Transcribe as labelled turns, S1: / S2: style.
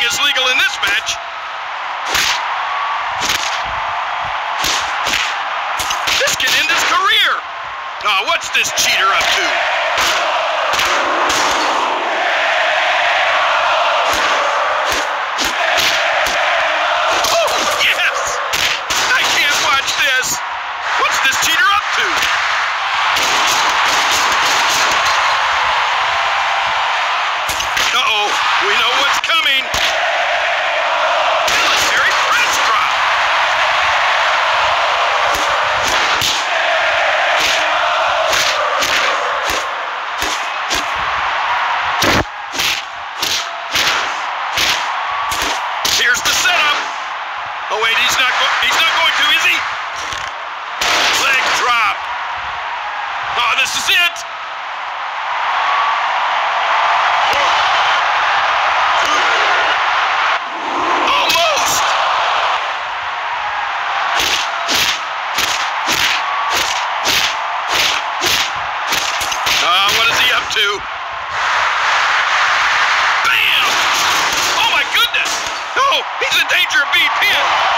S1: trouble in this match. This can end his career. Oh, what's this cheater up to? Oh, yes! I can't watch this. What's this cheater up to? We know what's coming. Oh wait, he's not he's not going RB10.